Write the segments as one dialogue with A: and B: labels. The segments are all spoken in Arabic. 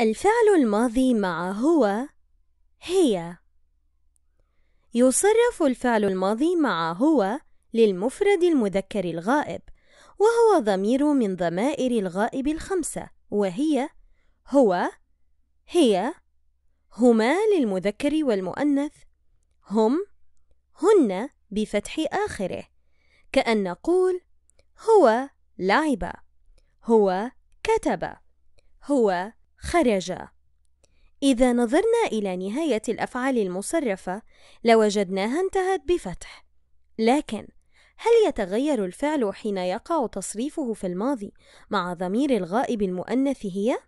A: الفعل الماضي مع هو هي. يصرف الفعل الماضي مع هو للمفرد المذكر الغائب وهو ضمير من ضمائر الغائب الخمسة وهي هو هي هما للمذكر والمؤنث هم هن بفتح آخره. كأن نقول هو لعب هو كتب هو خرج. إذا نظرنا إلى نهاية الأفعال المصرفة لوجدناها انتهت بفتح. لكن هل يتغير الفعل حين يقع تصريفه في الماضي مع ضمير الغائب المؤنث هي؟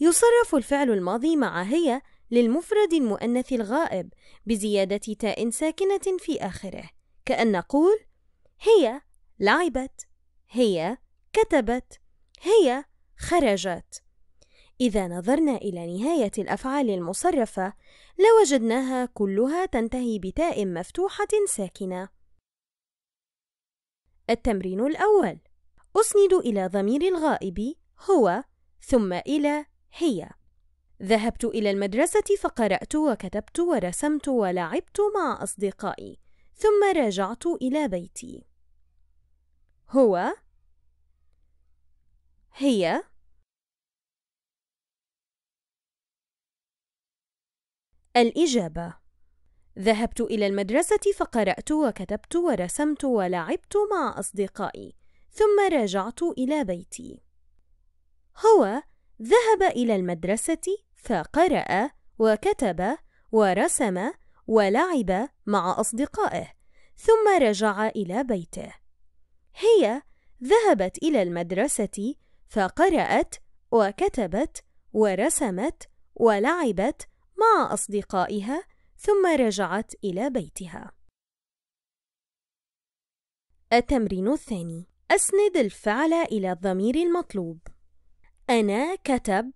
A: يصرف الفعل الماضي مع هي للمفرد المؤنث الغائب بزيادة تاء ساكنة في آخره كأن نقول هي لعبت هي كتبت هي خرجت. إذا نظرنا إلى نهاية الأفعال المصرفة لوجدناها كلها تنتهي بتاء مفتوحة ساكنة. التمرين الأول: أسند إلى ضمير الغائب هو ثم إلى هي. ذهبت إلى المدرسة فقرأت وكتبت ورسمت ولعبت مع أصدقائي، ثم رجعت إلى بيتي. هو هي الإجابة. ذهبت إلى المدرسة فقرأت وكتبت ورسمت ولعبت مع أصدقائي ثم رجعت إلى بيتي. هو ذهب إلى المدرسة فقرأ وكتب ورسم ولعب مع أصدقائه ثم رجع إلى بيته. هي ذهبت إلى المدرسة فقرأت وكتبت ورسمت ولعبت مع أصدقائها ثم رجعت إلى بيتها. التمرين الثاني: أسند الفعل إلى الضمير المطلوب. أنا كتب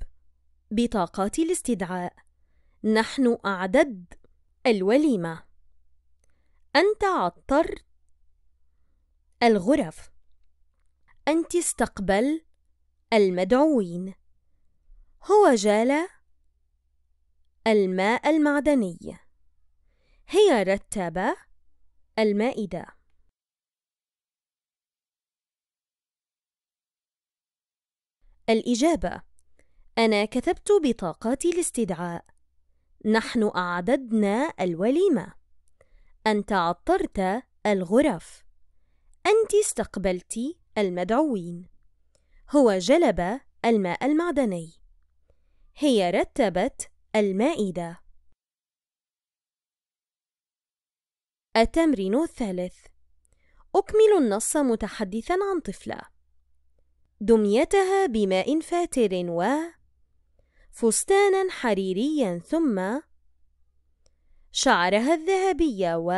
A: بطاقات الاستدعاء. نحن أعدد الوليمة. أنت عطرت الغرف. أنت استقبل المدعوين. هو جال الماء المعدني. هي رتب المائدة. الإجابة أنا كتبت بطاقات الاستدعاء. نحن أعددنا الوليمة. أنت عطرت الغرف. أنت استقبلت المدعوين. هو جلب الماء المعدني. هي رتبت المائدة. التمرين الثالث. أكمل النص متحدثا عن طفلة. دميتها بماء فاتر و فستانا حريريا ثم شعرها الذهبي و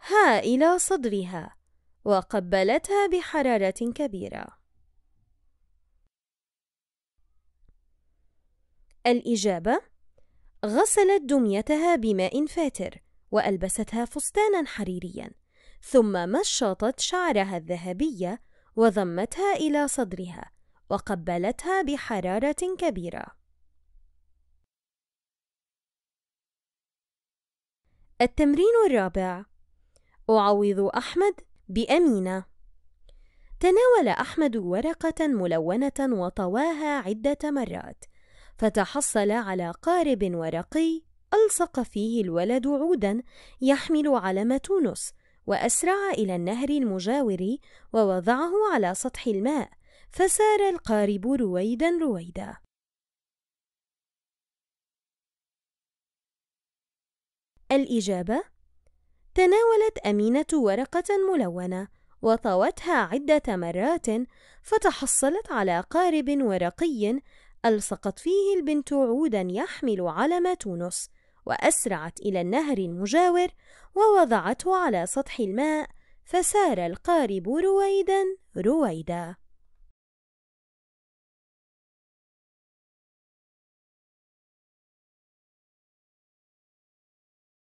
A: ها إلى صدرها وقبلتها بحرارة كبيرة. الإجابة غسلت دميتها بماء فاتر وألبستها فستانا حريريا ثم مشطت شعرها الذهبي وضمتها إلى صدرها وقبلتها بحرارة كبيرة. التمرين الرابع أعوض أحمد بأمينة. تناول أحمد ورقة ملونة وطواها عدة مرات فتحصل على قارب ورقي ألصق فيه الولد عودا يحمل علم تونس وأسرع إلى النهر المجاور ووضعه على سطح الماء فسار القارب رويدا رويدا. الإجابة تناولت أمينة ورقة ملونة وطوتها عدة مرات فتحصلت على قارب ورقي ألصقت فيه البنت عودا يحمل علم تونس وأسرعت إلى النهر المجاور ووضعته على سطح الماء فسار القارب رويدا رويدا.